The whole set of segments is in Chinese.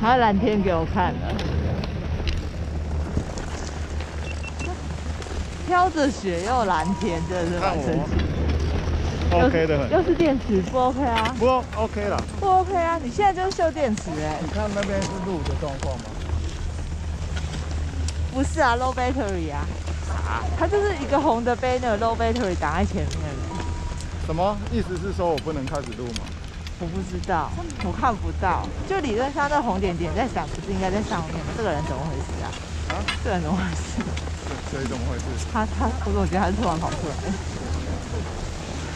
他蓝天给我看了，飘着雪又蓝天，真的是蛮神奇。OK 的很，又是电池，不 OK 啊？不过 OK 了。不 OK 啊！你现在就是秀电池哎、你看那边是路的状况吗？不是啊，low battery 啊，它就是一个红的 banner low battery 挡在前面了。什么意思是说我不能开始录吗？我不知道，我看不到。就理论上那红点点在闪，不是应该在上面吗？这个人怎么回事啊？啊？这个人怎么回事？所以怎么回事？他他，我总觉得他是突然跑出来的，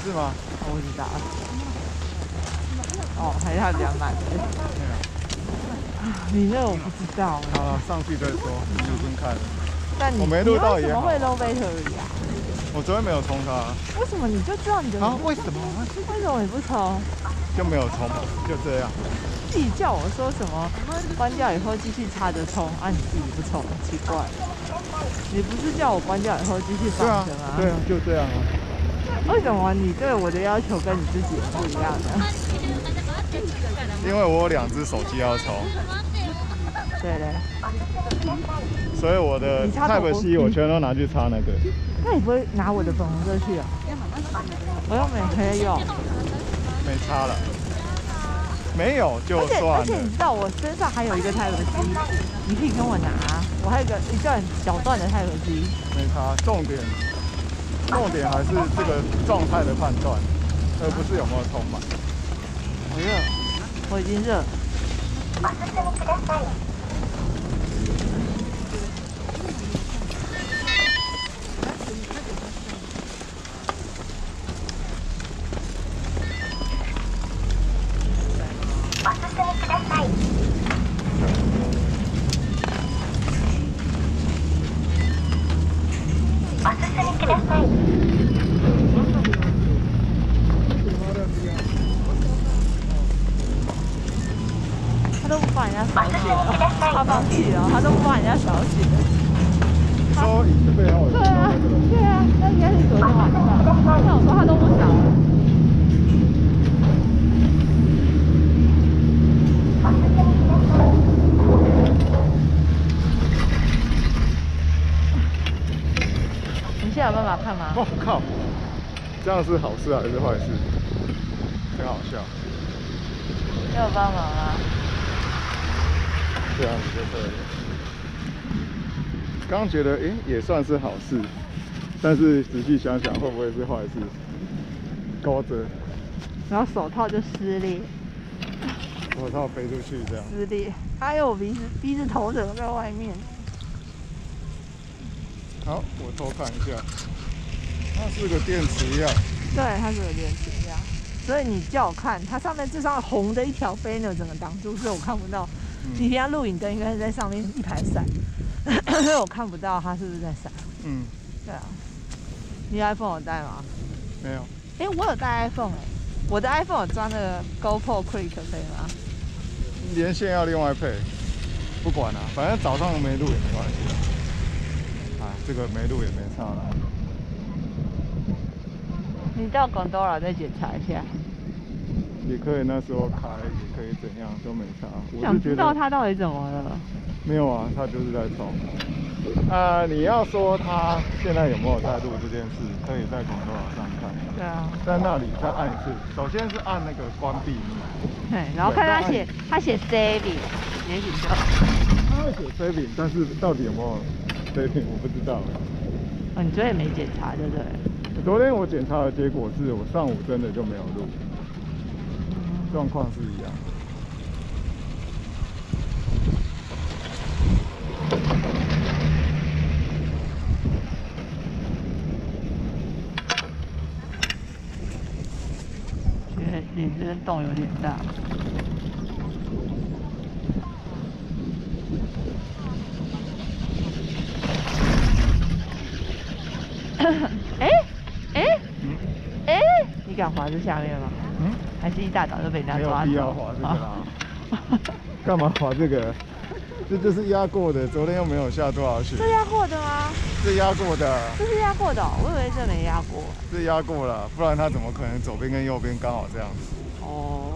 是吗？我不知道。哦，还是他比较慢的。你那我不知道。好了，上去再说。你已经看了，但你我没录到也好你为什么会 low battery 啊？我昨天没有充它为什么你就知道你的？啊？为什么？为什么你不充？就没有充，就这样。自己叫我说什么关掉以后继续插着充，啊你自己不充，奇怪。你不是叫我关掉以后继续放着吗？，对啊，就这样啊。为什么你对我的要求跟你自己不一样呢？因为我有两只手机要充，对对，所以我的你插头 Type C 我全都拿去擦那个。那你不会拿我的粉红色去啊？我又没可以用，没擦了，没有就算了而且。你知道我身上还有一个 Type C，你可以跟我拿啊。我还有一个一段小段的 Type C。没擦，重点重点还是这个状态的判断，而不是有没有充满。我热，我已经热。法看吗？我、靠，这样是好事还是坏事？很好笑，要帮忙啊！这样子就对了。刚觉得诶、也算是好事，但是仔细想想会不会是坏事？勾着然后手套就撕裂，手套飞出去这样。撕裂，还有我鼻子鼻子头整个在外面。好，我偷看一下，它是个电池一样。对，它是个电池一样，所以你叫我看，它上面至少红的一条 banner 整个挡住，所以我看不到。你平常录影灯应该是在上面一排闪，所 以我看不到它是不是在闪。嗯，对啊，你 iPhone 有带吗？没有。哎、我有带 iPhone 哎、我的 iPhone 有装那个 GoPro Quick 可以吗？连线要另外配，不管了、反正早上没录也没关系的。啊，这个没录也没差了。你到广州了再检查一下，也可以那时候开，也可以怎样都没差。我想知道他到底怎么了。没有啊，他就是在冲。啊，你要说他现在有没有在录这件事，可以在广州网上看，对啊，在那里再按一次。首先是按那个关闭密码，嘿，然后看他写他写 saving，也许就，他会写 saving，但是到底有没有 saving 我不知道。哦，你昨天也没检查，对不对？昨天我检查的结果是我上午真的就没有录，状况是一样。觉得你这个洞有点大。哎，你敢滑这下面吗？嗯，还是一大早就被人家没有抓走？必要滑这个。干嘛滑这个？这就是压过的，昨天又没有下多少雪，这压过的吗？是压过的，这是压过的哦、我以为这没压过。是压过了，不然它怎么可能左边跟右边刚好这样子？哦。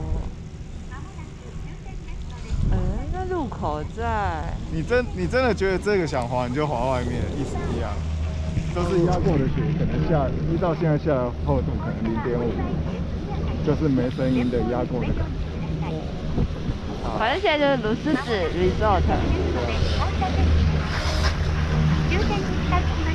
嗯，那路入口在。你真你真的觉得这个想滑，你就滑外面，意思一样。都是压过的雪，可能下一到现在下的厚度可能零点五，就是没声音的压过的感觉。反正现在就是卢斯子 Resort。終点に近づきま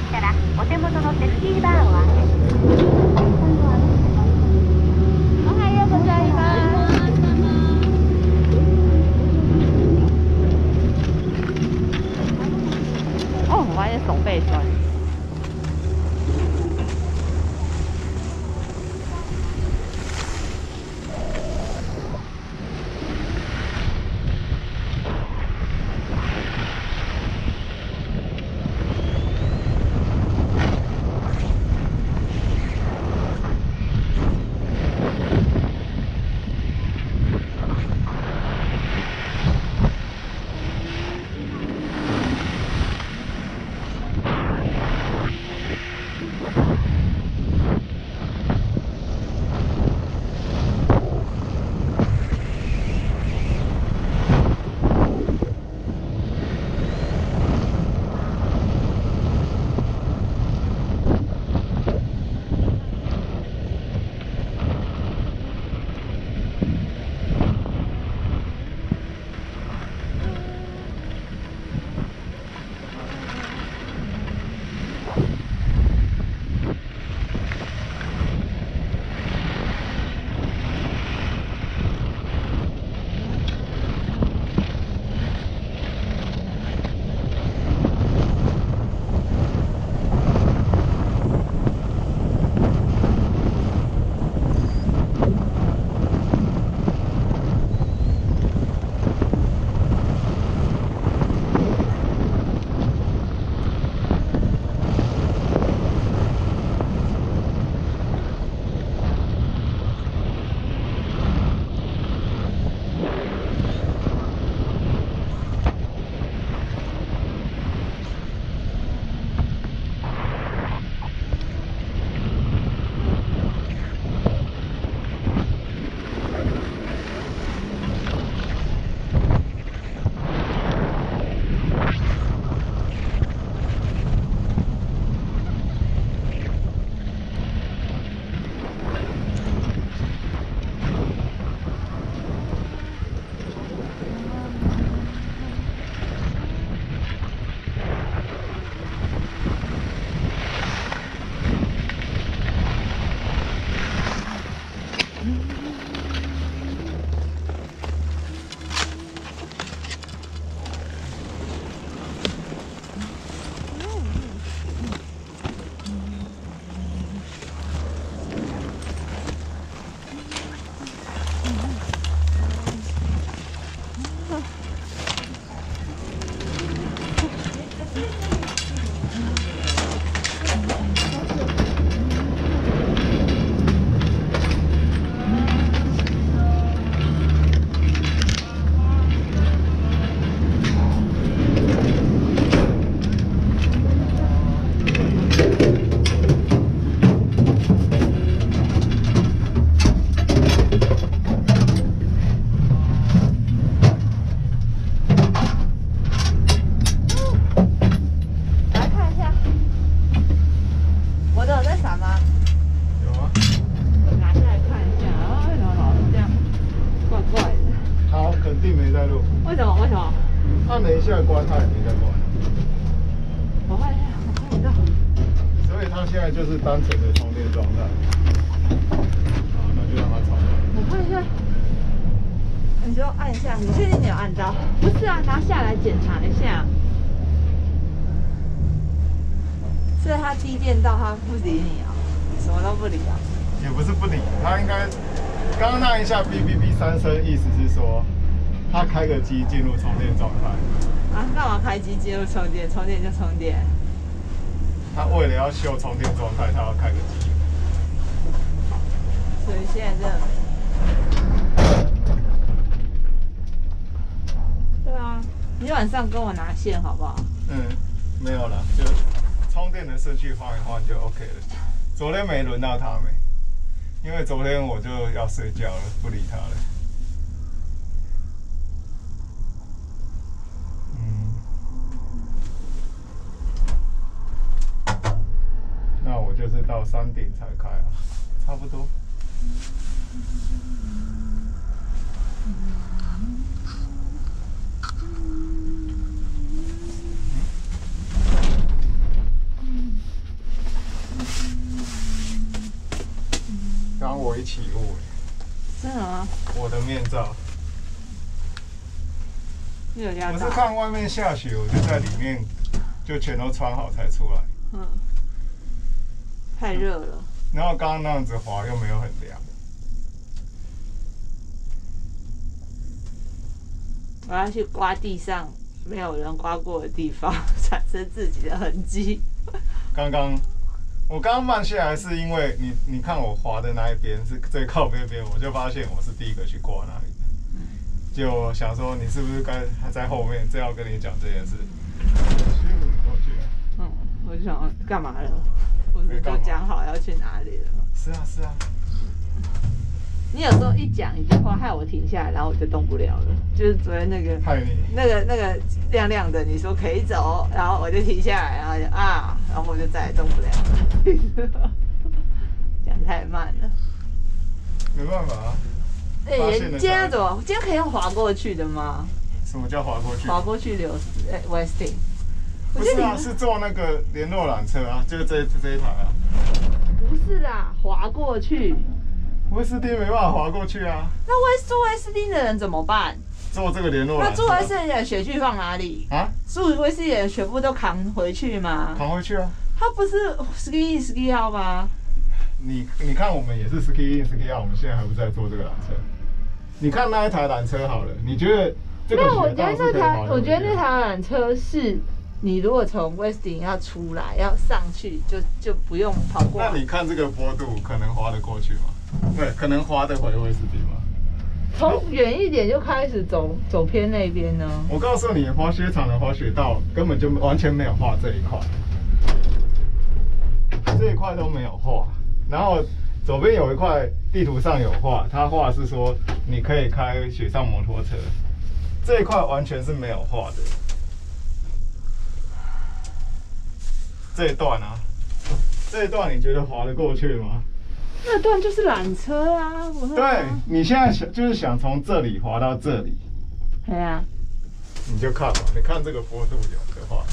机进入充电状态啊？干嘛开机进入充电？充电就充电。他为了要秀充电状态，他要开个机。所以现在这样。对啊，你晚上跟我拿线好不好？嗯，没有了，就充电的顺序换一换就 OK 了。昨天没轮到他没，因为昨天我就要睡觉了，不理他了。山顶才开啊，差不多。刚我一起雾，真的吗？我的面罩。我是看外面下雪，我就在里面就全都穿好才出来。嗯，太热了。然后刚刚那样子滑又没有很凉。我要去刮地上没有人刮过的地方，产生自己的痕迹。刚刚我刚刚慢下来是因为你你看我滑的那一边是最靠边边，我就发现我是第一个去过那里的，就想说你是不是该还在后面，正要跟你讲这件事。过去了。嗯，我就想干嘛了？我是都讲好要去哪里了？是啊是啊。你有时候一讲一句话，害我停下来，然后我就动不了了。就是昨天那个，害你那个那个亮亮的，你说可以走，然后我就停下来，然后就啊，然后我就再也动不了了。讲太慢了。没办法啊。哎、今天要怎么？今天可以用滑过去的吗？什么叫滑过去？滑过去流哎，Westing。不是啊，是坐那个联络缆车啊，就是这这一台啊。不是啦，滑过去。威斯汀没办法滑过去啊。那威坐威斯汀的人怎么办？坐这个联络。那坐威斯汀的雪具放哪里？啊？坐威斯汀的人全部都扛回去吗？扛回去啊。他不是 ski in ski out 吗？你你看，我们也是 ski in ski out，我们现在还不在坐这个缆车。你看那一台缆车好了，你觉得这个？那我觉得那台，我觉得那台缆车是。你如果从 Westin 要出来要上去，就就不用跑过。那你看这个坡度，可能滑得过去吗？对，可能滑得回威斯汀吗？从远一点就开始走走偏那边呢？我告诉你，滑雪场的滑雪道根本就完全没有画这一块，这一块都没有画。然后左边有一块地图上有画，它画是说你可以开雪上摩托车，这一块完全是没有画的。这一段啊，这一段你觉得滑得过去吗？那段就是缆车啊，对，你现在想就是想从这里滑到这里。对啊。你就看吧，你看这个坡度有的话，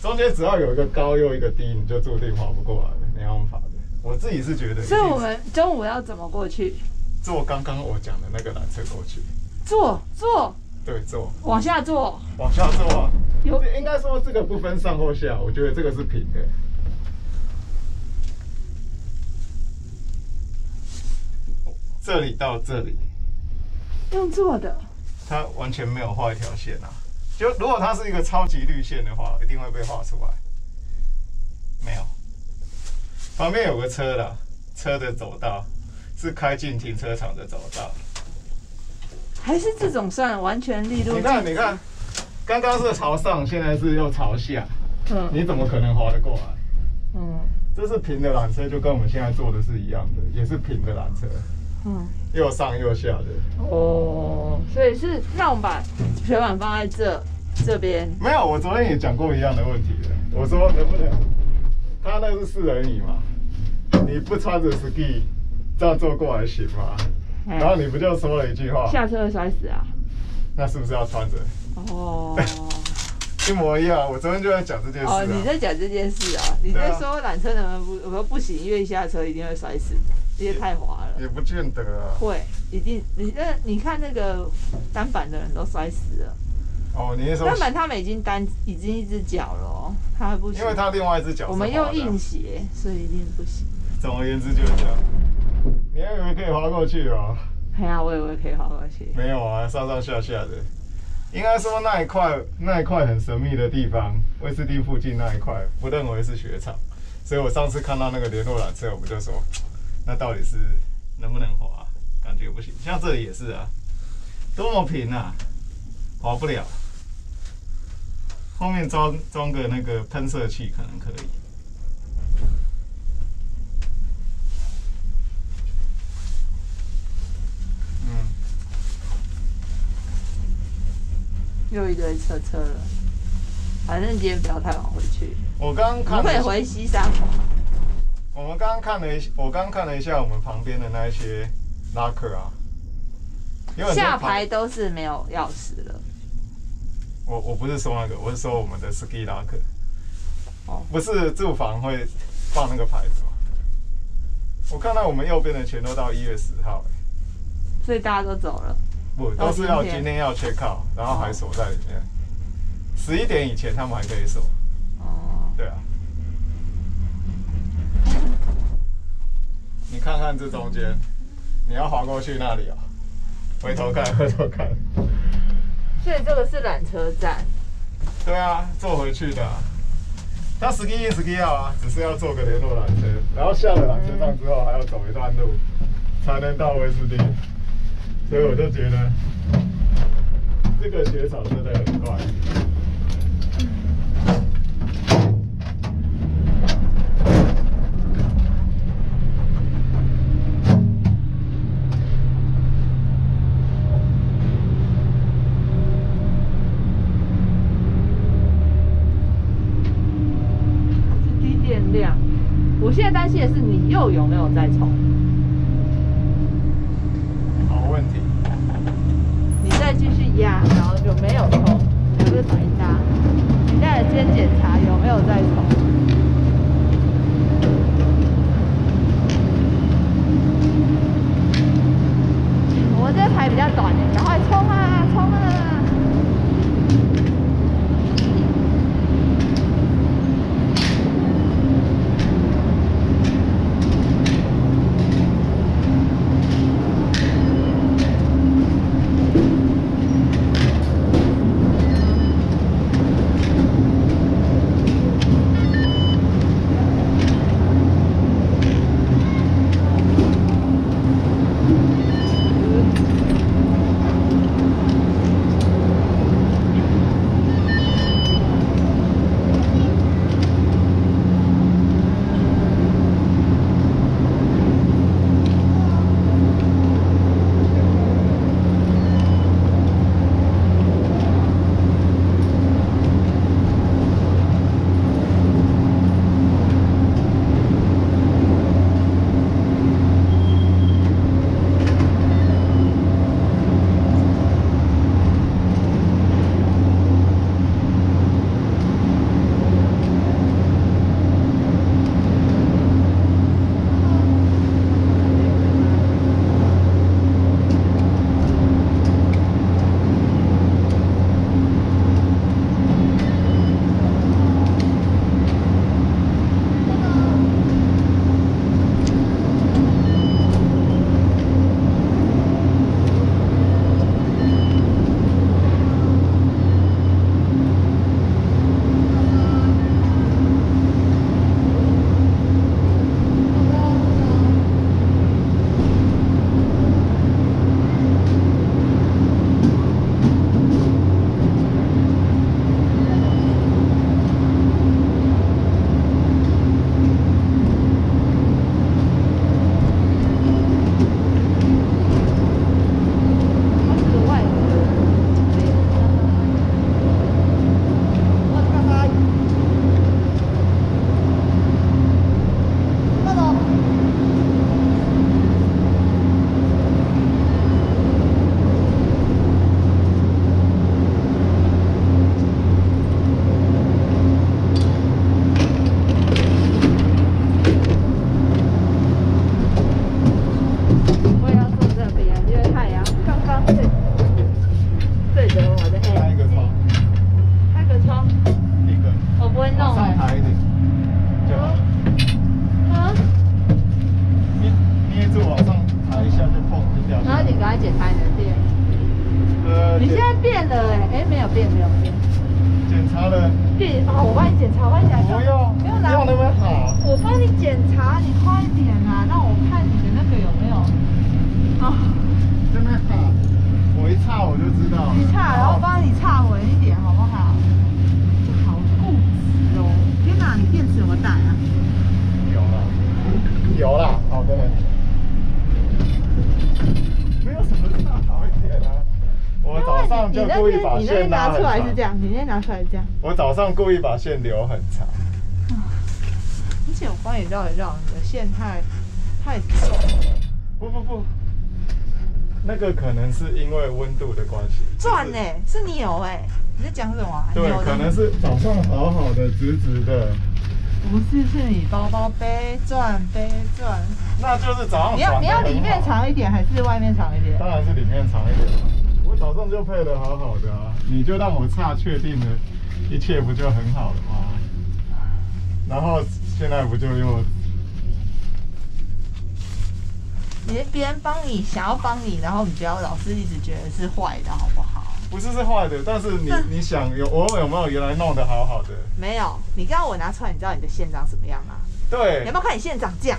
中间只要有一个高又一个低，你就注定滑不过来的，没办法的。我自己是觉得。所以我们中午要怎么过去？坐刚刚我讲的那个缆车过去。坐坐。对，坐。往下坐。往下坐啊。有，应该说这个不分上或下，我觉得这个是平的。这里到这里，用做的，它完全没有画一条线啊。就如果它是一个超级绿线的话，一定会被画出来。旁边有个车的，车的走道是开进停车场的走道。还是这种算完全利落？你看，你看。刚刚是朝上，现在是又朝下，嗯，你怎么可能滑得过来？嗯，这是平的缆车，就跟我们现在坐的是一样的，也是平的缆车，嗯，又上又下的。哦，所以是让我们把雪板放在这这边。没有，我昨天也讲过一样的问题了，我说能不能，他那是四人椅嘛，你不穿着 ski 这样坐过来行吗？然后你不就说了一句话，下车会摔死啊？那是不是要穿着？哦，一模一样。我昨天就在讲这件事。哦，你在讲这件事啊？你在说缆车能不能不？我说不行，因为下车一定会摔死，因为太滑了。也不见得啊。会，一定。你那你看那个单板的人都摔死了。哦，你是说单板他们已经单已经一只脚了哦，他不行。因为他另外一只脚。我们用硬鞋，所以一定不行。总而言之就是这样。你还以为可以滑过去哦？哎呀，我以为可以滑过去。没有啊，上上下下的。应该说那一块那一块很神秘的地方，威斯汀附近那一块不认为是雪场，所以我上次看到那个联络缆车，我们就说，那到底是能不能滑？感觉不行。像这里也是啊，多么平啊，滑不了。后面装装个那个喷射器可能可以。又一堆车车了，反正今天不要太晚回去。我刚刚看，不会回西山我们刚刚看了一，我刚刚看了一下我们旁边的那一些拉客啊，下排都是没有钥匙了。我我不是说那个，我是说我们的 ski 拉客，哦不是住房会放那个牌子吗？我看到我们右边的全都到一月十号、欸所以大家都走了。不到都是要今天今天要 check out，然后还锁在里面，十一点以前他们还可以锁，哦，对啊。你看看这中间，你要滑过去那里哦，回头看，回头看。所以这个是缆车站。对啊，坐回去的啊、他 ski in ski 啊，只是要坐个联络缆车，然后下了缆车站之后还要走一段路，才能到威斯汀。所以我就觉得这个雪场真的很怪。低电量。这是你又有没有在抽？出来是这长。样，你那边拿出来是这样。我早上故意把线留很长。而且且我帮你绕一绕，你的线太太重。不不不，那个可能是因为温度的关系。转呢、是扭哎、你在讲什么啊？对可能是早上好好的直直的，不是，是你包包背转背转。那就是早上你要你要里面好长一点还是外面长一点？当然是里面长一点早上就配的好好的啊，你就让我差确定了，一切不就很好了吗？然后现在不就又你别人帮你想要帮你，然后你不要老是一直觉得是坏的，好不好？不是是坏的，但是你你想有我有没有原来弄得好好的？没有，你刚刚我拿出来，你知道你的线长什么样吗？你对有没有看你线长这样？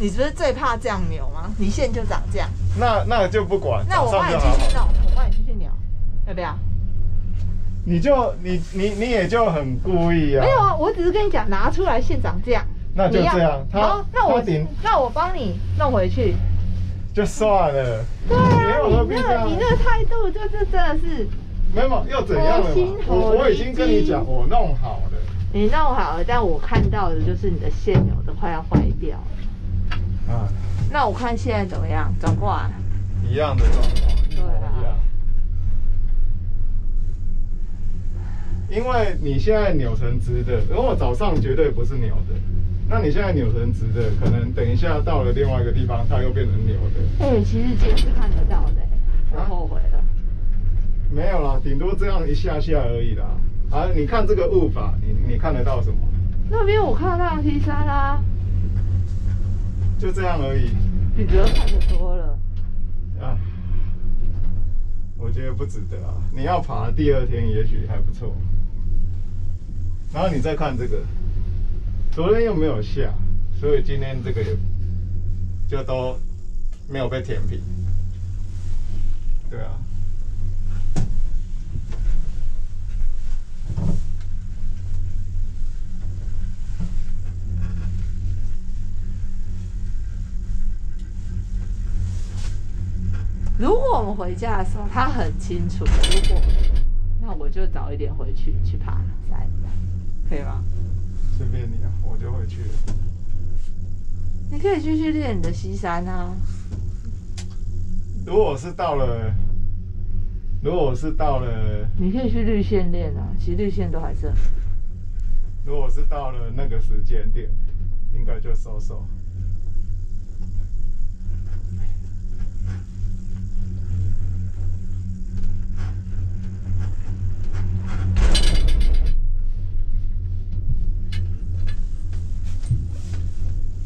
你不是最怕这样扭吗？你线就长这样，那那就不管，那我早帮你继续上就好好。弄，要不要？你就你你你也就很故意啊。没有啊，我只是跟你讲，拿出来线长这样。那就你这样他好，那我顶那我帮你弄回去。就算了。对啊，你那个你那个态度就是真的是，没有又怎样了？我我已经跟你讲，我弄好了。你弄好了，但我看到的就是你的线有的快要坏掉了。啊，那我看现在怎么样？转过来。一样的状况，对啊一样。因为你现在扭成直的，因为我早上绝对不是扭的，那你现在扭成直的，可能等一下到了另外一个地方，它又变成扭的。哎、其实姐是看得到的、我啊后悔了。没有啦，顶多这样一下下而已啦。啊，你看这个雾法，你你看得到什么？那边我看到太阳 T 三啦，就这样而已。比哥看得多了。啊，我觉得不值得啊！你要爬第二天也许还不错，然后你再看这个，昨天又没有下，所以今天这个也就都没有被填平。对啊，如果我们回家的时候，他很清楚，如果那我就早一点回去去爬山，可以吗？随便你啊，我就回去了。你可以继续练你的西山啊。如果是到了，如果是到了，你可以去绿线练啊，其实绿线都还是很如果是到了那个时间点，应该就收收。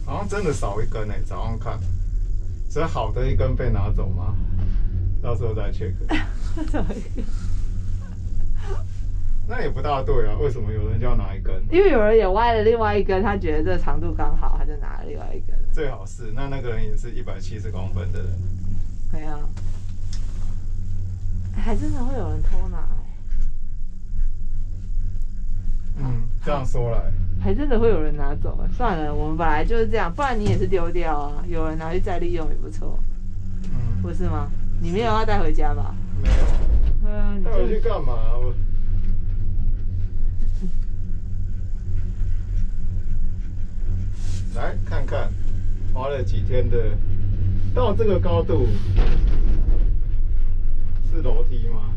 好像真的少一根诶、早上看，所以好的一根被拿走吗？到时候再 check。怎 么那也不大对啊，为什么有人就要拿一根？因为有人也歪了另外一根，他觉得这长度刚好，他就拿了另外一根。最好是那那个人也是一百七十公分的人，对啊，还真的会有人偷拿、欸嗯，这样说来，还真的会有人拿走、啊。算了，我们本来就是这样，不然你也是丢掉啊。有人拿去再利用也不错，嗯，不是吗？你没有要带回家吧？没有，嗯啊，带回去就干嘛？我来看看，花了几天的，到这个高度是楼梯吗？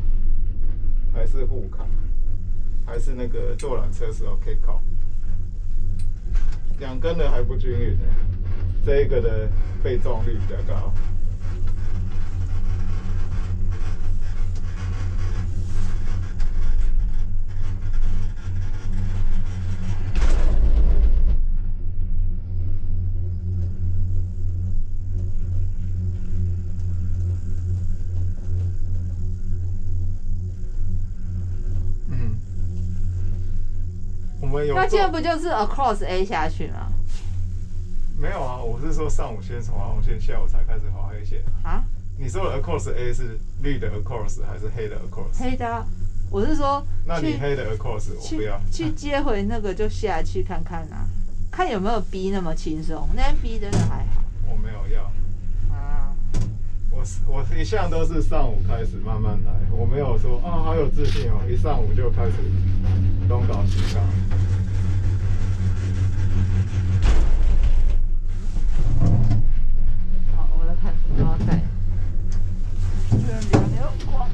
还是护卡？还是那个坐缆车时候可以靠？两根的还不均匀呢，这一个的被动率比较高。们有那今天不就是 across A 下去吗？没有啊？我是说上午先滑红线，下午才开始滑黑线。啊，你说的 across A 是绿的 across 还是黑的 across？黑的啊、我是说那你黑的 across 我不要。去接回那个就下去看看啊，看有没有 B 那么轻松。那边 B 真的还好我没有要，啊。我是一向都是上午开始慢慢来，我没有说啊好有自信哦，一上午就开始东搞西搞。好，我来看什么在。这里，没有光。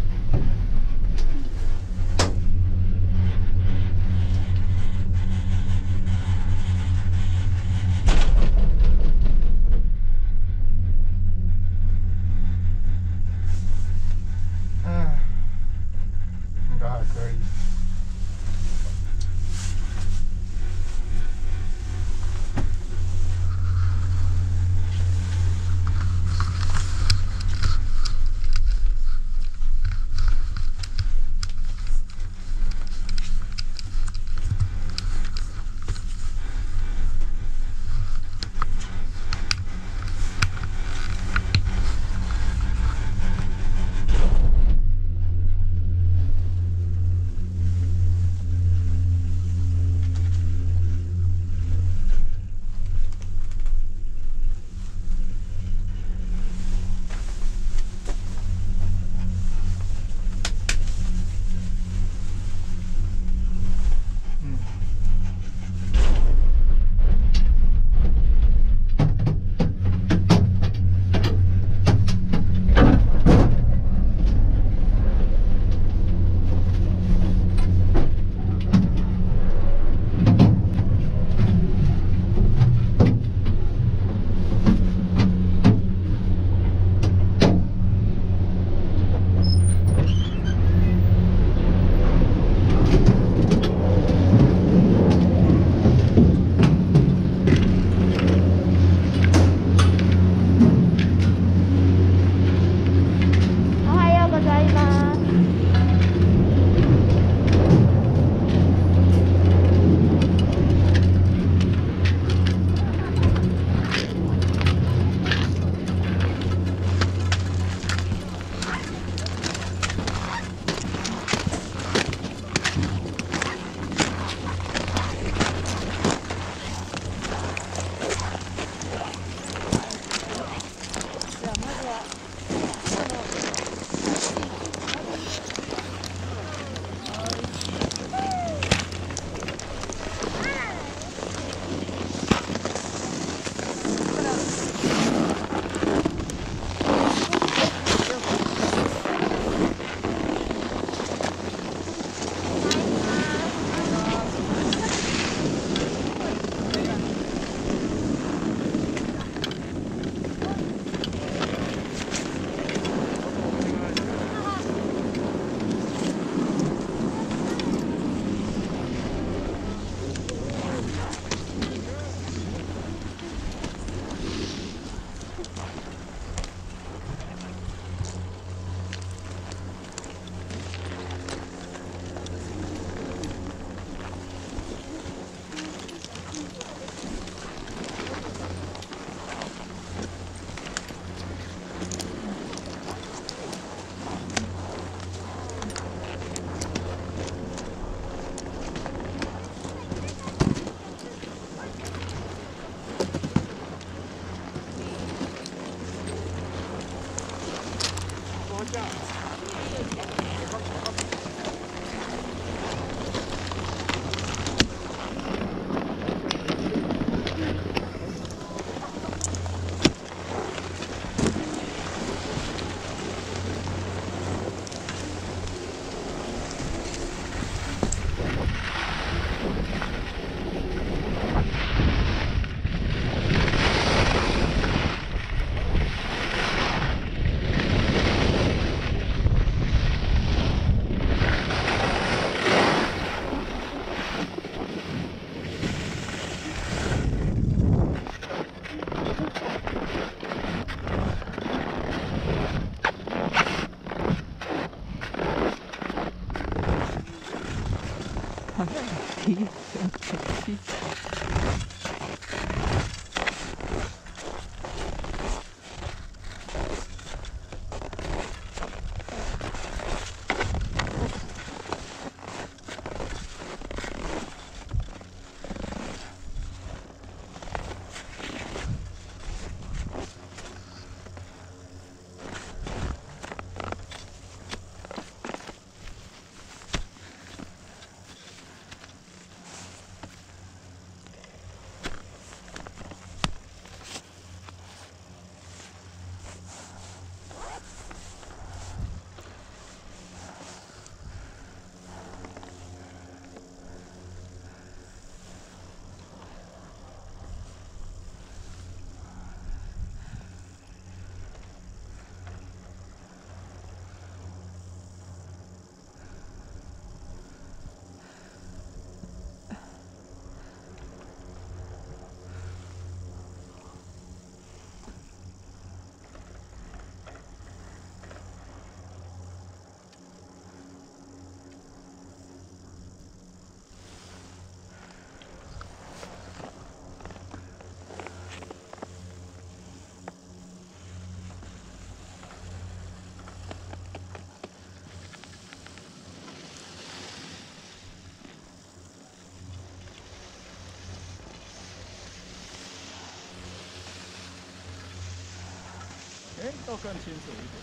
哎，都更清楚一点。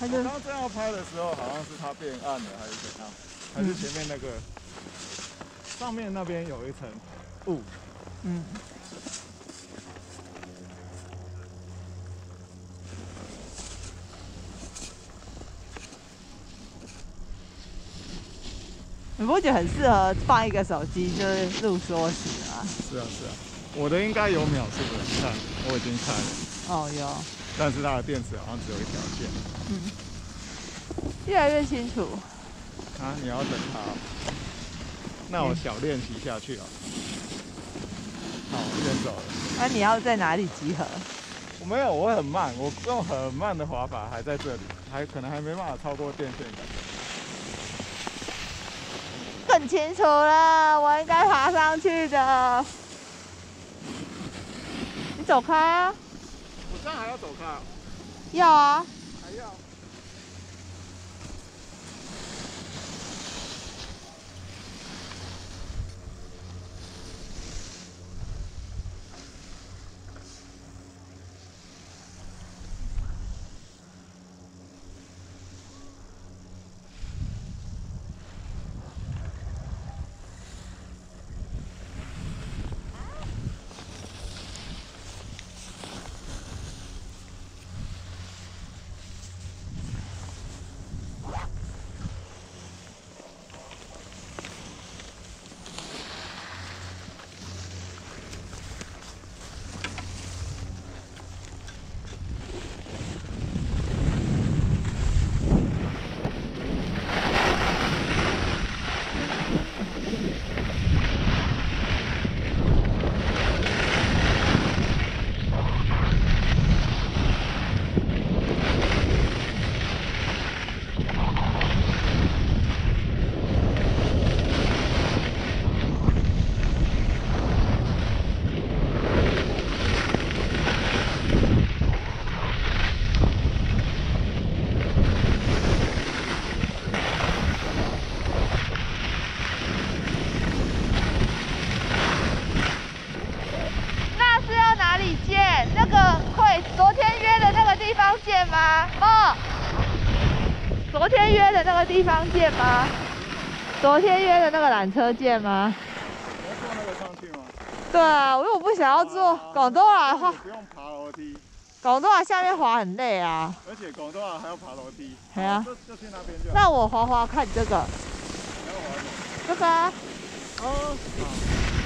它就刚刚这样拍的时候，好像是它变暗了，还是怎样？还是前面那个、上面那边有一层雾？嗯。你不觉得很适合放一个手机，就是录缩时啊？是啊是啊，我的应该有秒数的，你看我已经看了，哦，有，但是它的电池好像只有一条线。嗯，越来越清楚。啊，你要等它哦？那我小练习下去啊。好，我先走了。那你要在哪里集合？我没有，我很慢，我用很慢的滑法还在这里，还可能还没办法超过电线杆。更清楚了，我应该爬上去的。你走开啊！我这样还要走开啊？要啊。还要？那是要哪里见？那个会昨天约的那个地方见吗？哦，昨天约的那个地方见吗？昨天约的那个缆车见吗？你要坐那个上去吗？对啊，因为我不想要坐广东啊，不用爬楼梯，广东啊下面滑很累啊。而且广东啊还要爬楼梯。对啊就就去那边就。那我滑滑看这个，你要滑什么？这个啊，哦，好。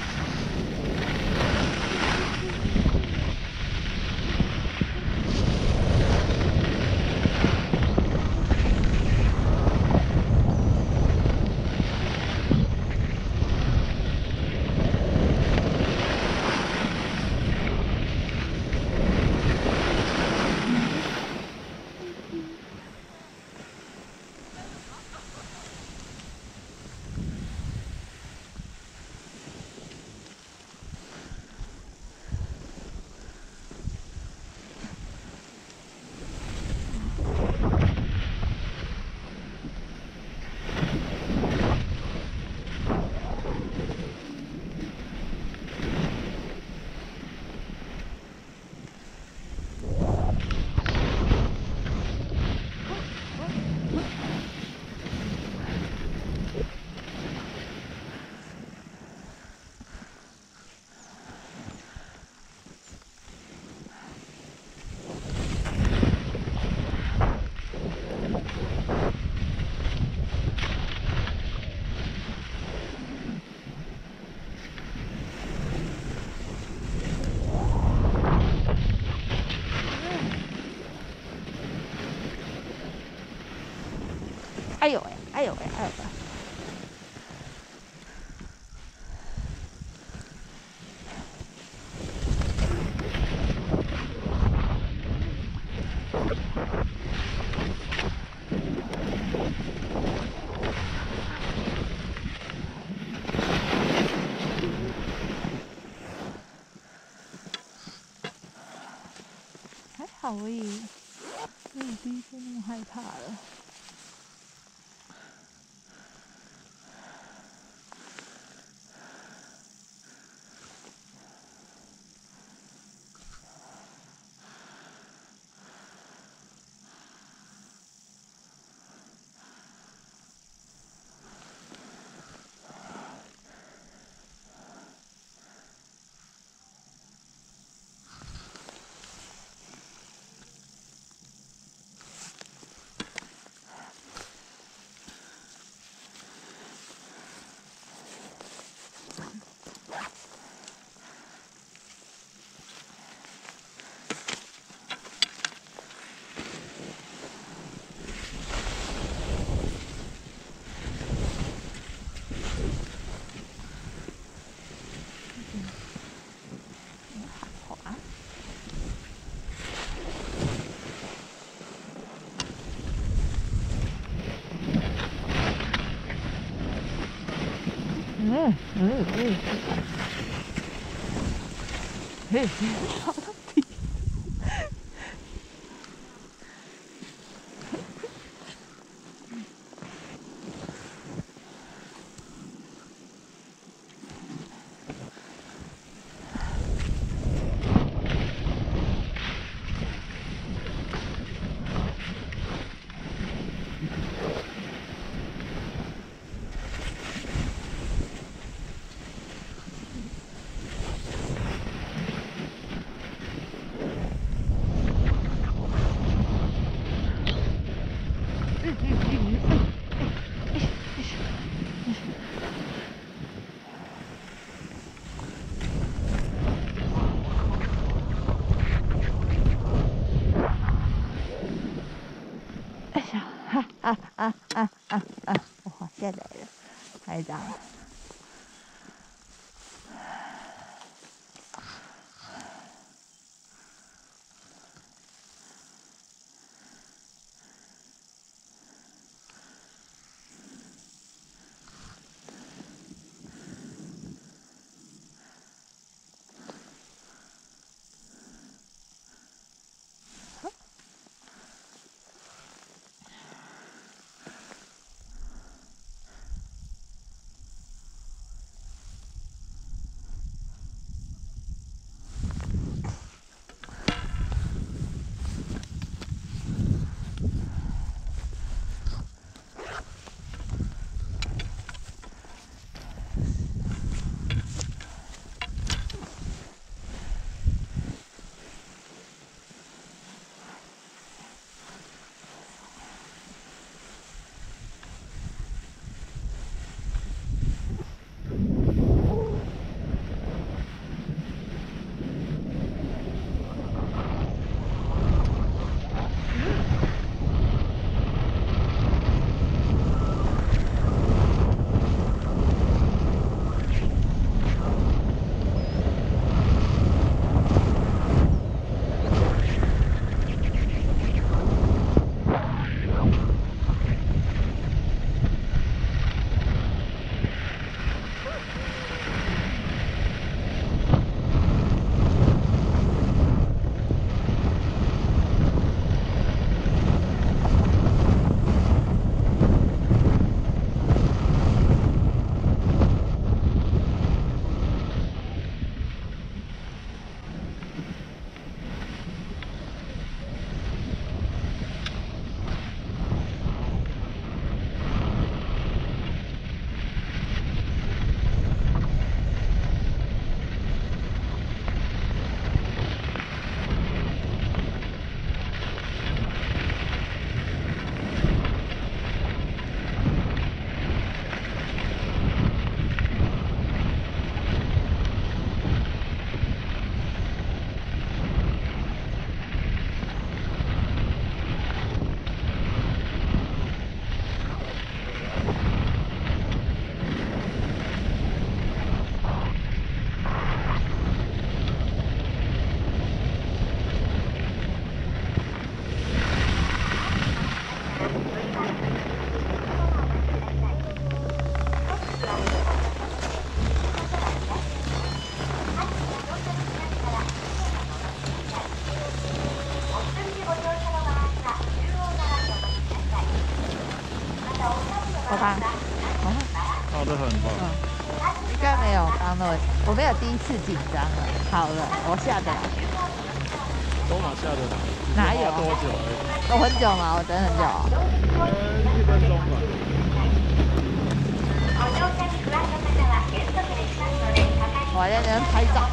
ね。一张。次紧张了。好了，我下得来。都马下的哪有多久而已？我很久吗？我等很久哦。呃，一分钟吧。我还在那边拍照，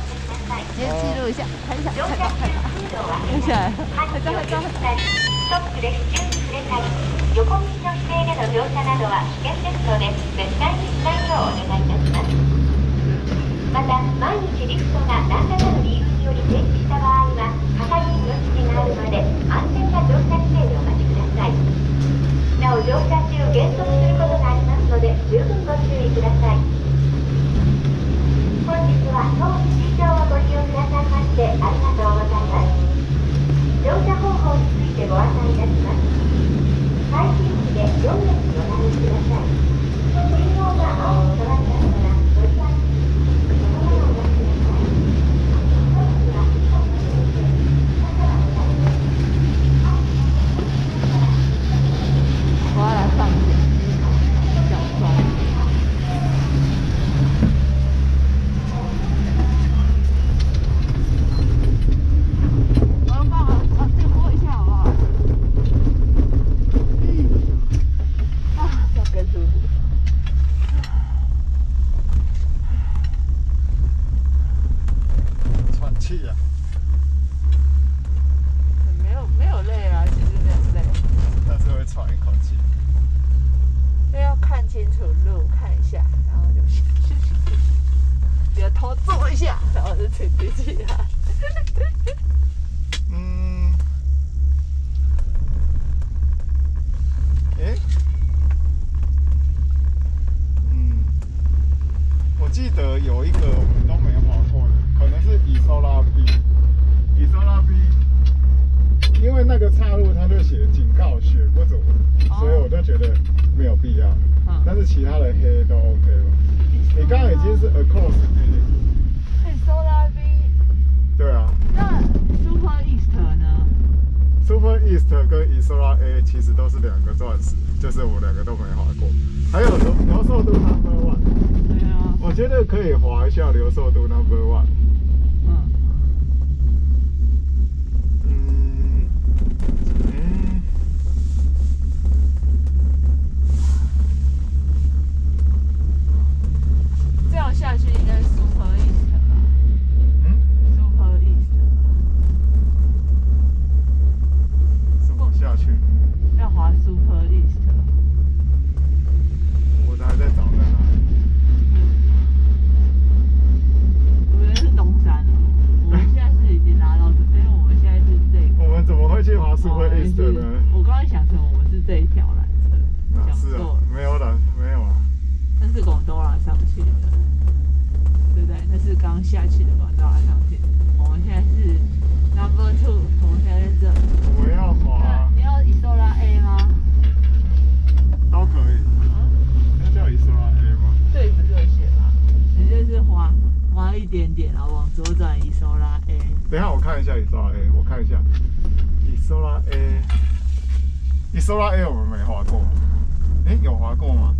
先记录一下，拍一下，拍照，拍照，拍起来了，拍照，拍照。ストップです。準備ください。横道の指定での乗車などは危険ですので、絶対にしないようお願いいたします。 また、毎日リフトが何らかの理由により停止した場合は、係員の指示があるまで点点，然后往左转伊索拉 A。等一下我看一下伊索拉 A，我看一下伊索拉 A，伊索拉 A 我们没滑过，哎、有滑过吗？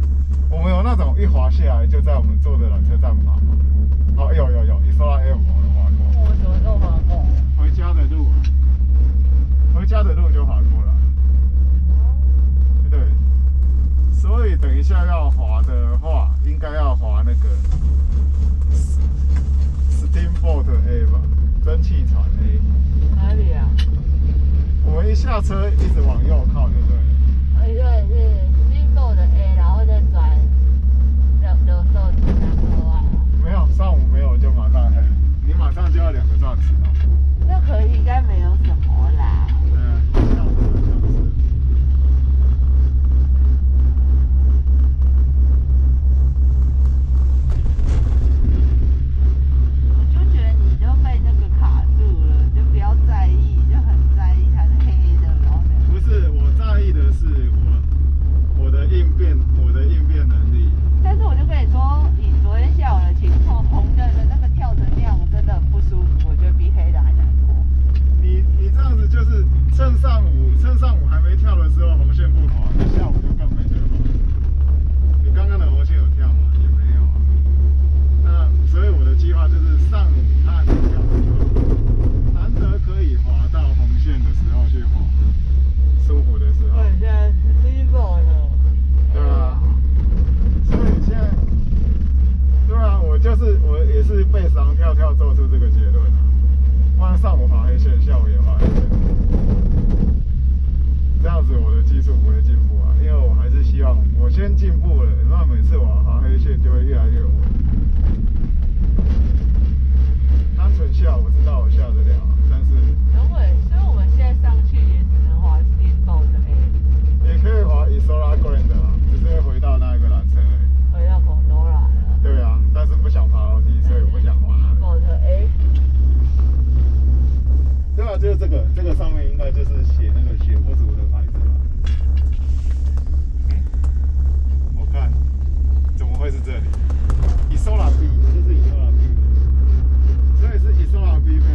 我们有那种一滑下来就在我们坐的缆车站旁吗？哦，有有有，伊索拉 A 我们滑过。我怎么都滑过？回家的路，回家的路就滑过了。对，所以等一下要滑的话，应该要滑那个。boat A 吧，蒸汽船 A。哪里啊？我们一下车一直往右靠就对了。啊，就是 signal A，然后再转六六号南坡啊。没有，上午没有，就马上开。你马上就要两个站去了。那可以，应该没有什么啦。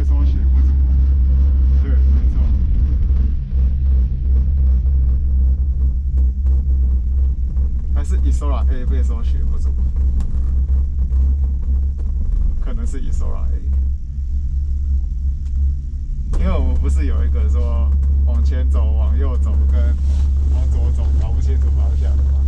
在说写不足。对，没错。还是 Isola A 被说写不足，可能是 Isola A。因为我们不是有一个说往前走、往右走跟往左走搞不清楚方向吗？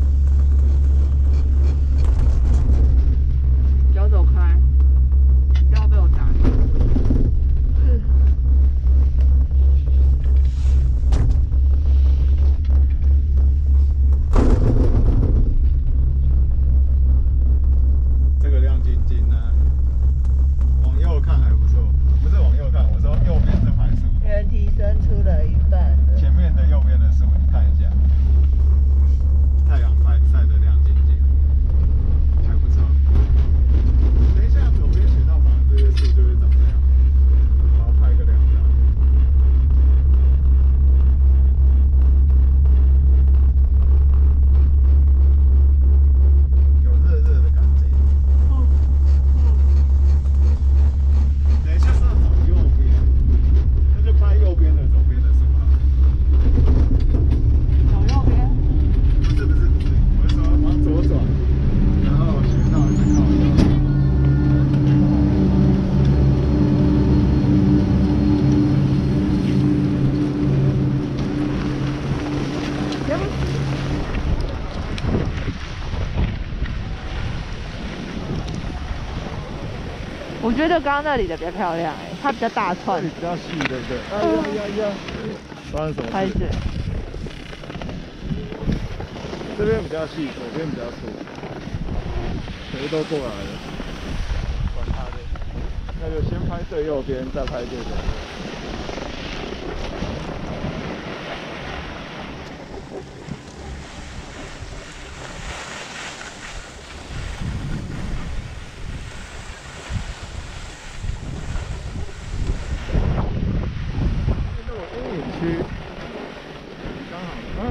刚刚那里的比较漂亮哎，它比较大串，比较细，对不对？哎呀呀呀！发生什么事？拍水。这边比较细，左边比较粗，谁都过来了，管他的。那就先拍最右边，再拍最左边。进入阴影区，刚好，嗯。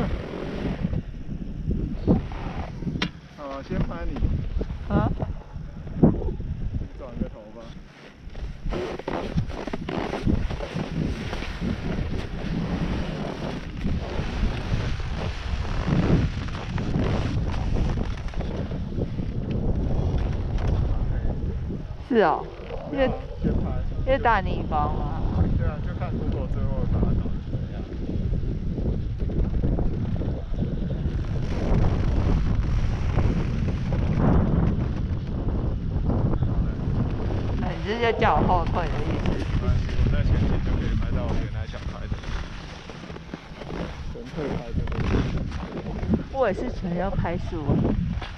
好，先拍你，啊，转个头吧。是哦，因为先拍。因为大逆光嘛。对啊，就看 Google 最后把它搞么样。那你这就叫我后退的意思。没关系，我在前期就可以拍到我原来想拍的。纯粹拍这个，我也是纯要拍树。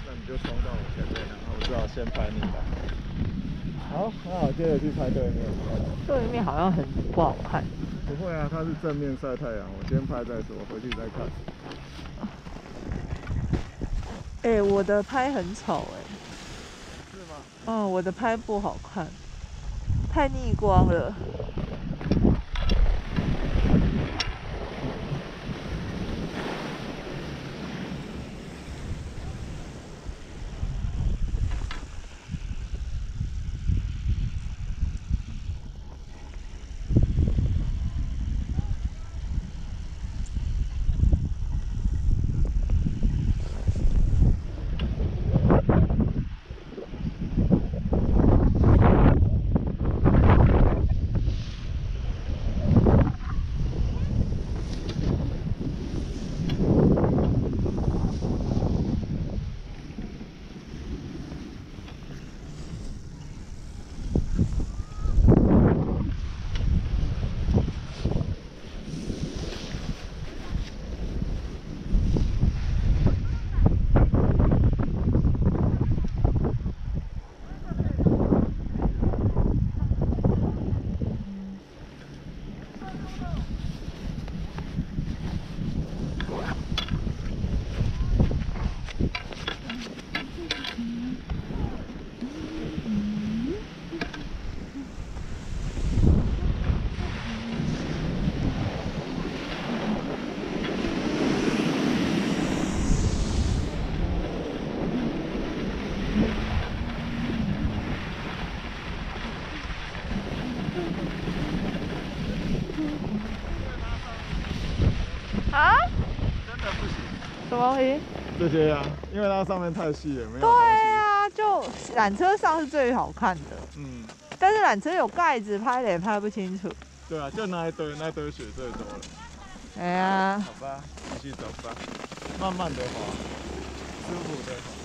那你就冲到我前面，然后我只好先拍你的。好，那我接着去拍对面。对面好像很不好看。不会啊，它是正面晒太阳，我先拍再说，回去再看。哎、我的拍很丑哎、是吗？嗯，我的拍不好看，太逆光了。啊？真的不行。什么东西？这些呀、因为它上面太细了，没有对。啊，就缆车上是最好看的，嗯，但是缆车有盖子，拍的也拍不清楚。对啊，就那一堆，那一堆雪最多了。哎呀，好吧，继续走吧，慢慢的滑，舒服的滑。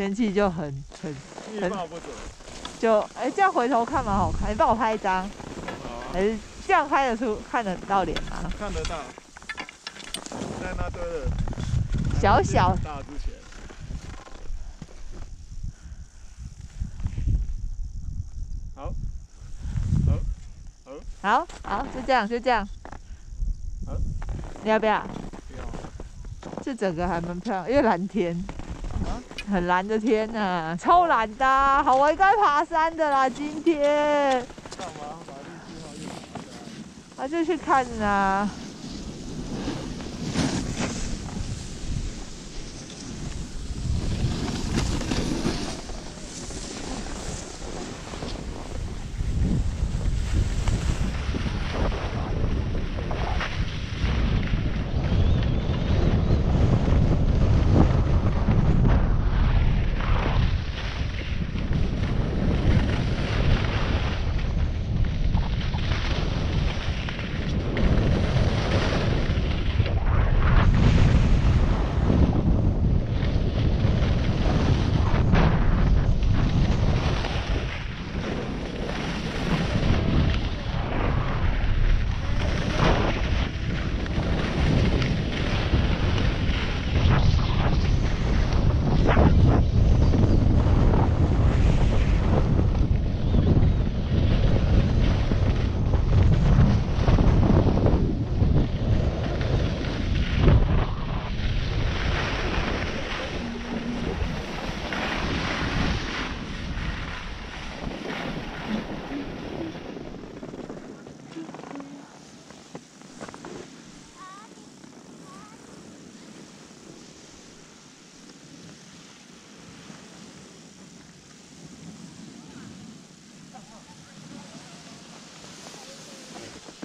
天气就很很预报不准。就哎、这样回头看蛮好看，你帮我拍一张，还是这样拍得出看得到脸吗？看得到，在那堆的小小大之前。好，好好就这样就这样好，你要不要？不要。这整个还蛮漂亮，因为蓝天，啊很蓝的天呐、超蓝的啊、好，我应该爬山的啦，今天，干嘛就去看啊。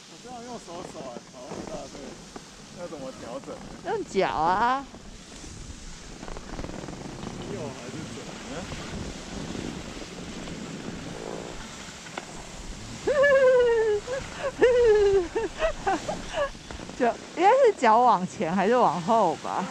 我这样用手手哎，好大对，要怎么调整？用脚啊，脚还是左呢？就应该是脚往前还是往后吧？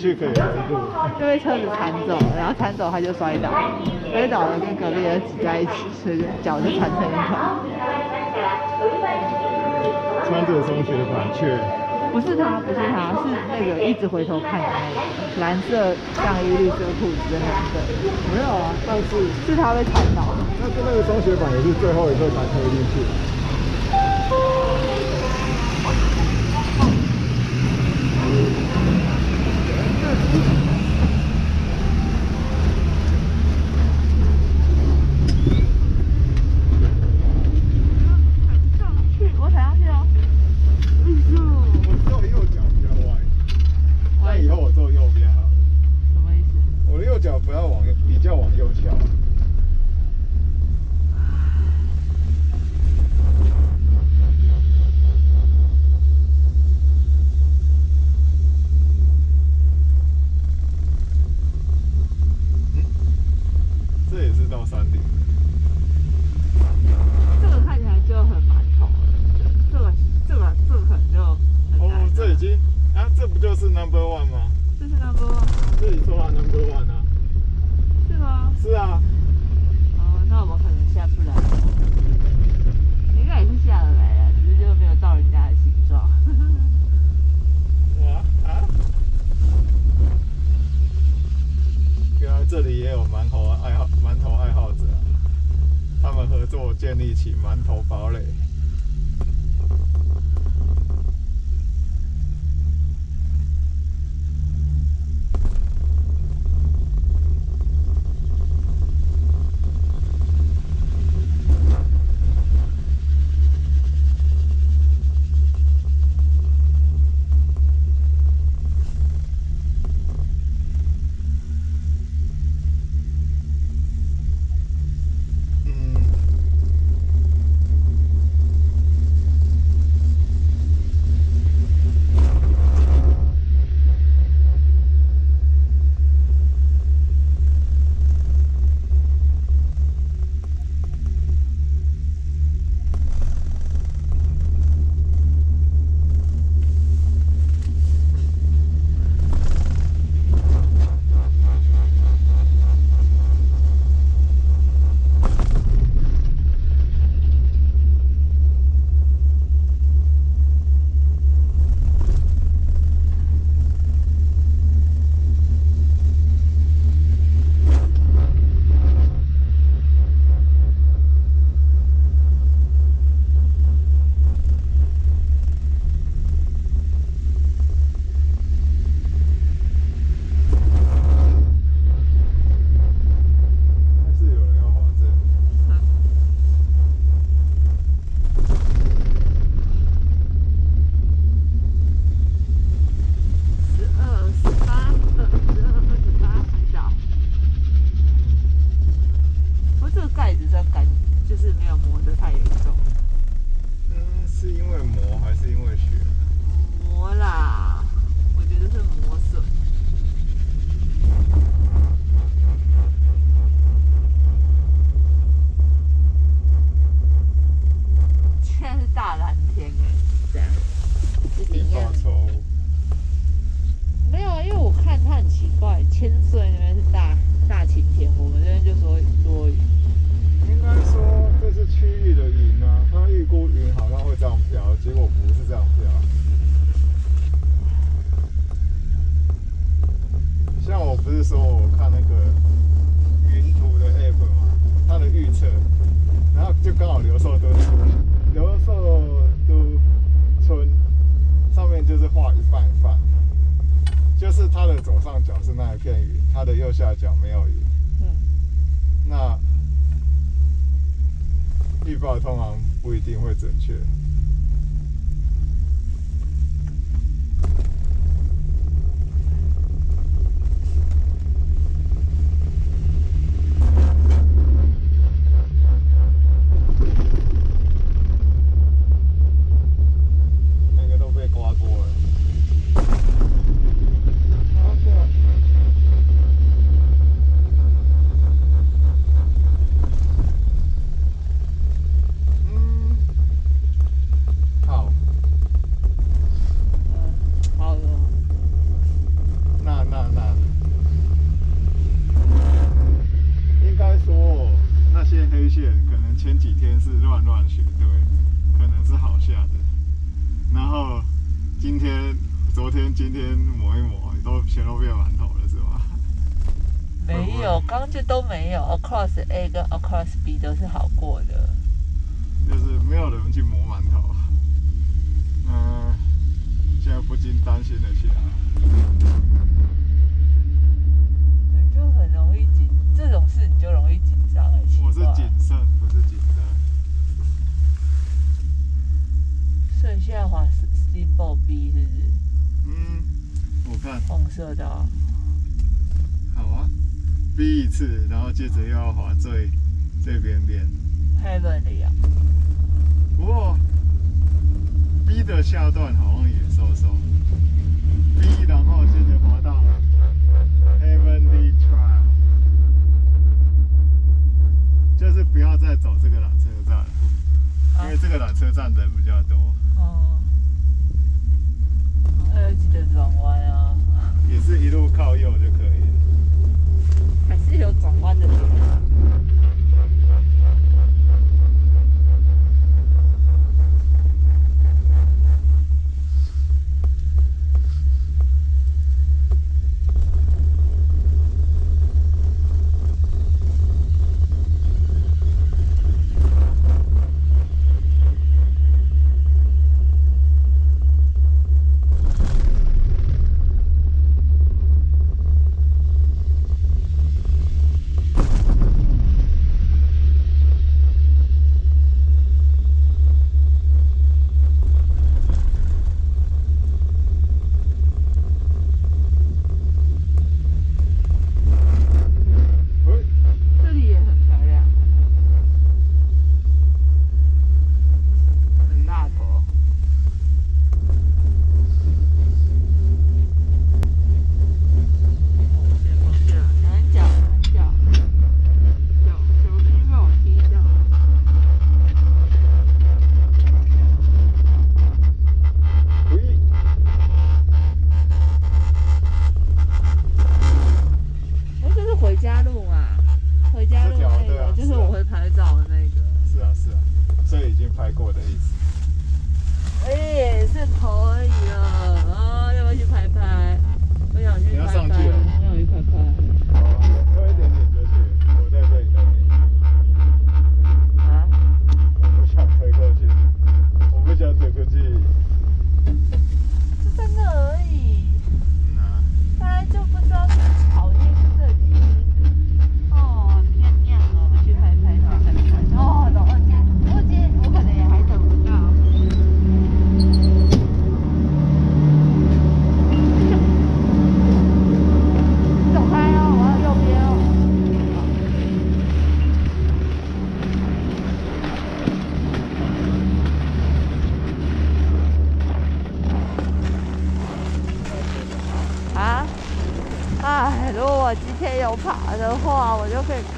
就被车子铲走，然后铲走他就摔倒，摔倒了跟隔壁人挤在一起，所以脚就缠成一团。穿着双雪板却不是他，不是他是那个一直回头看的，蓝色上衣、绿色裤子的男生。没有啊，上次是他被踩到。那是那个双雪板也是最后一个踩车进去。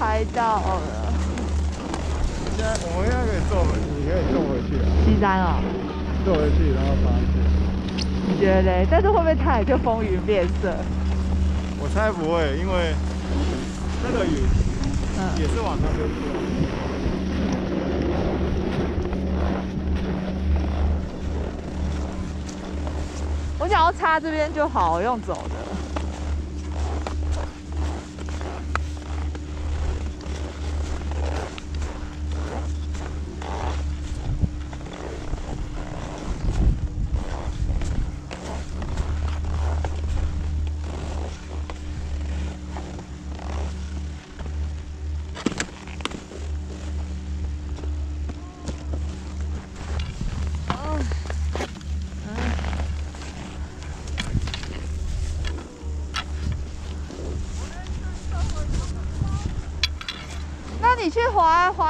拍到了。现在我们现在可以坐回，你可以坐回去啊。西单啊。坐回去，然后爬去。你觉得嘞？但是会不会太就风云变色？我猜不会，因为那个雨也是往上流出。我想要插这边就好，用走的。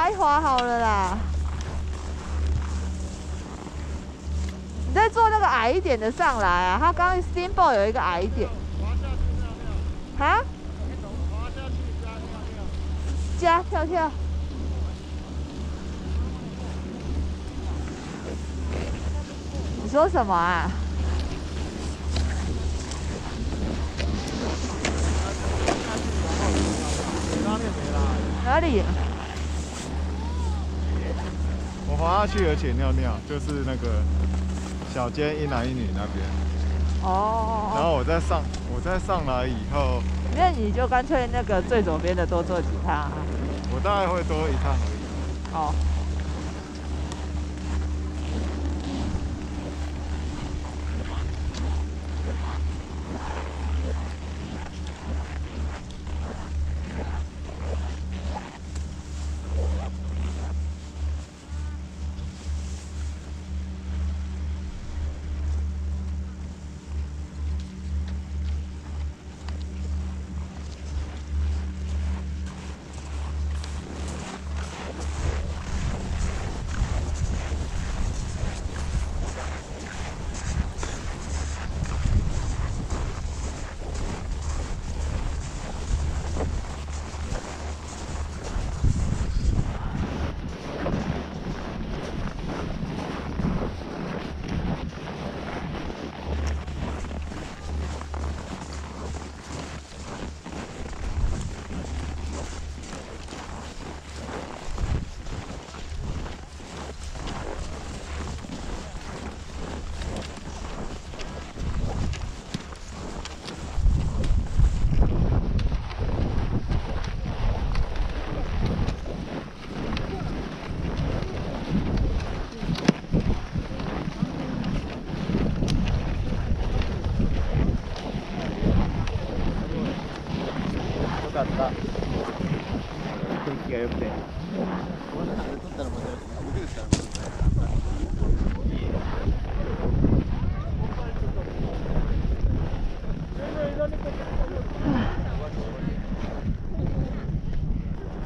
还滑好了啦！你再坐那个矮一点的上来啊？他刚刚 steamball 有一个矮一点。啊？加跳跳？你说什么啊？哪里？滑下去而且尿尿，就是那个小间一男一女那边。哦。然后我再上，我再上来以后，那你就干脆那个最左边的多坐几趟啊。我大概会多一趟而已。哦。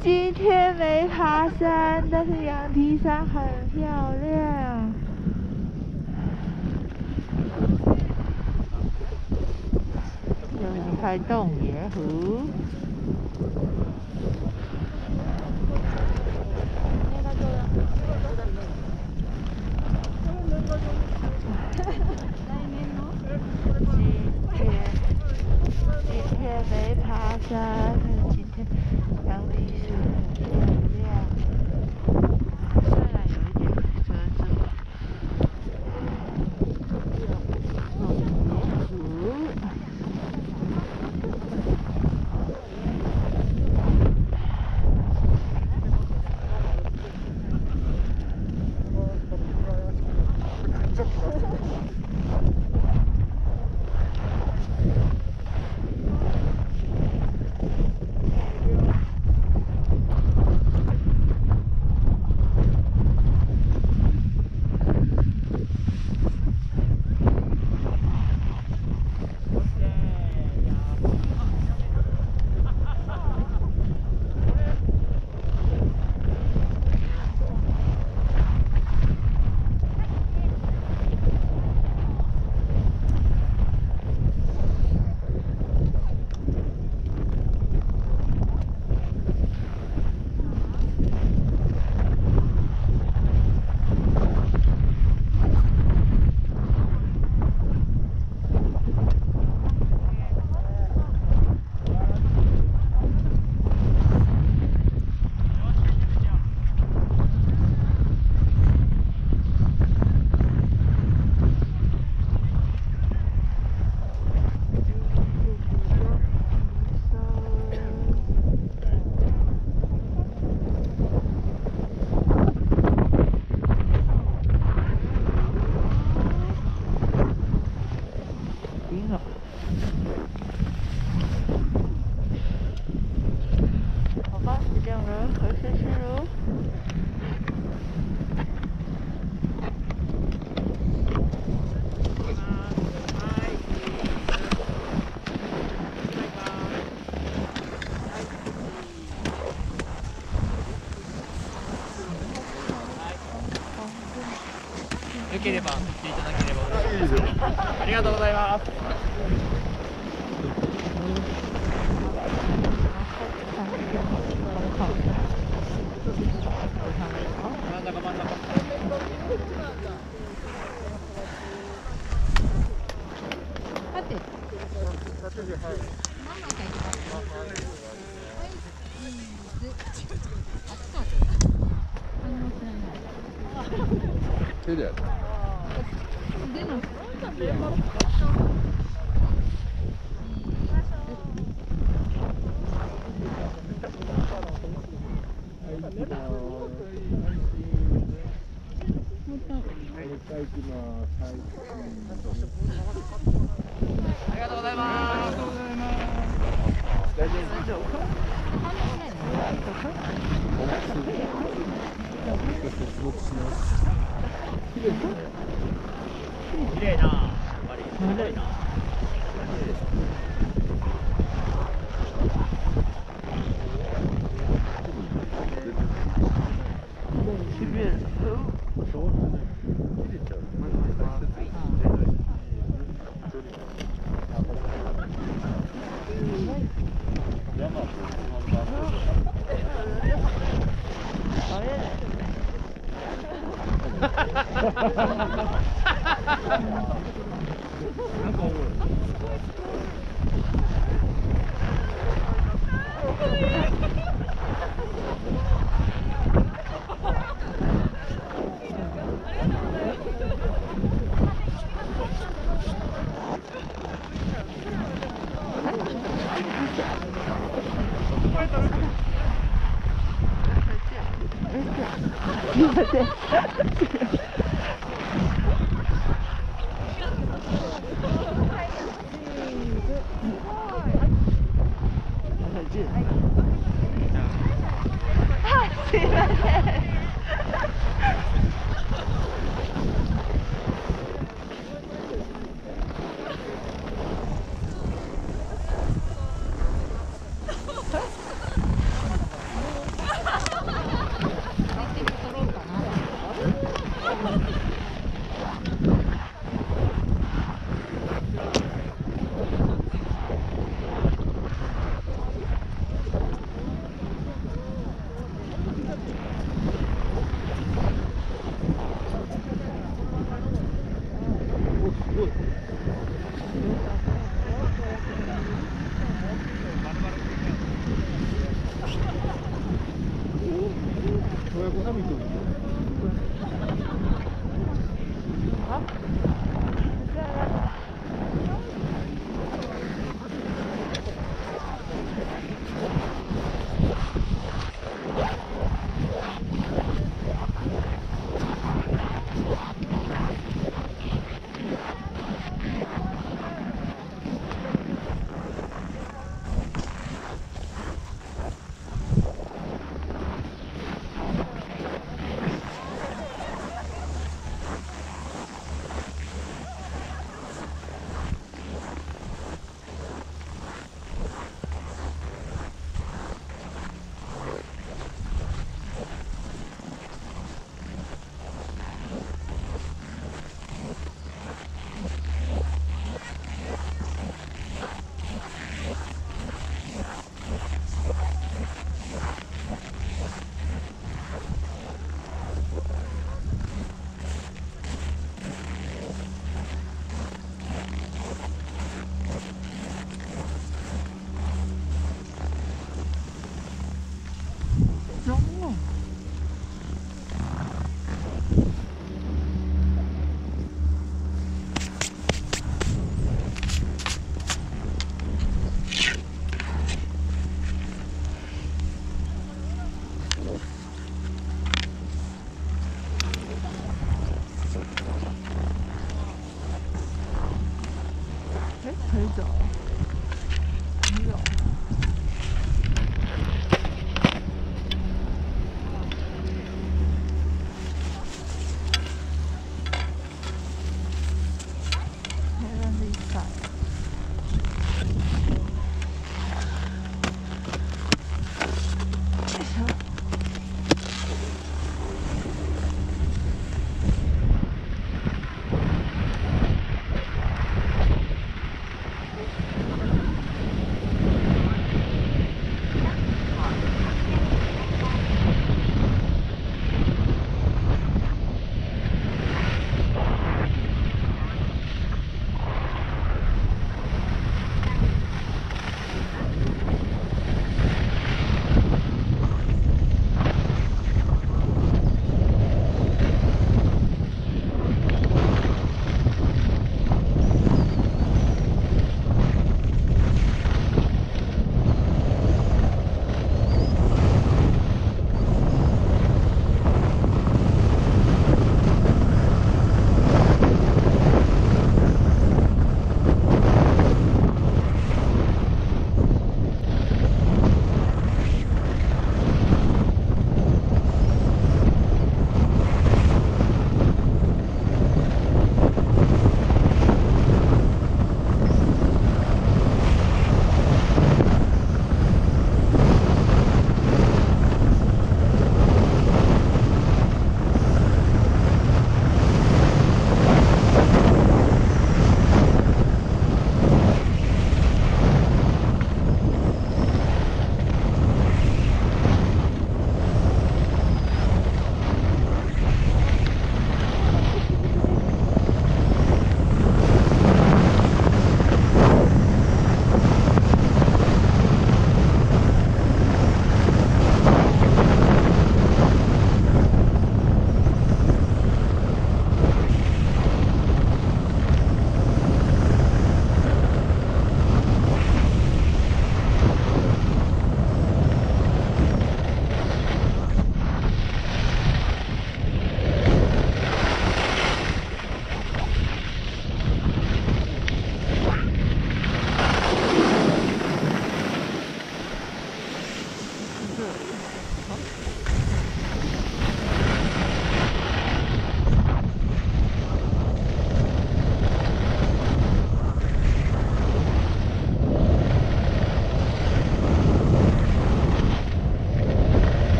今天没爬山，但是羊蹄山很漂亮。又离开洞爷湖。